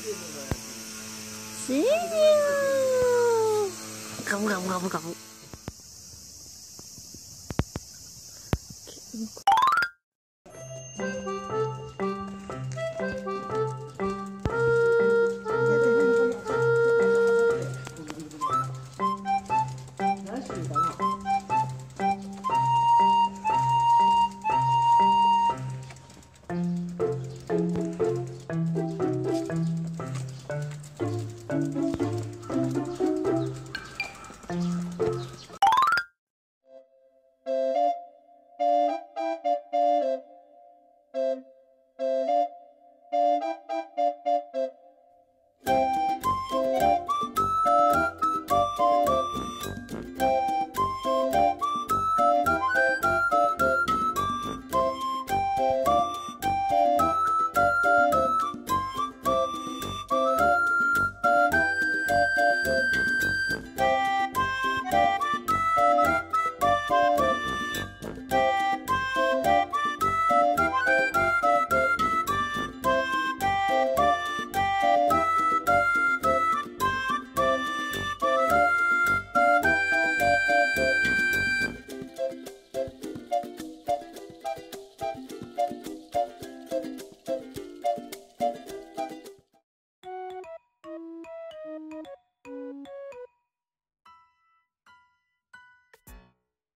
死掉！敢敢敢不敢？Thank you. Thank you.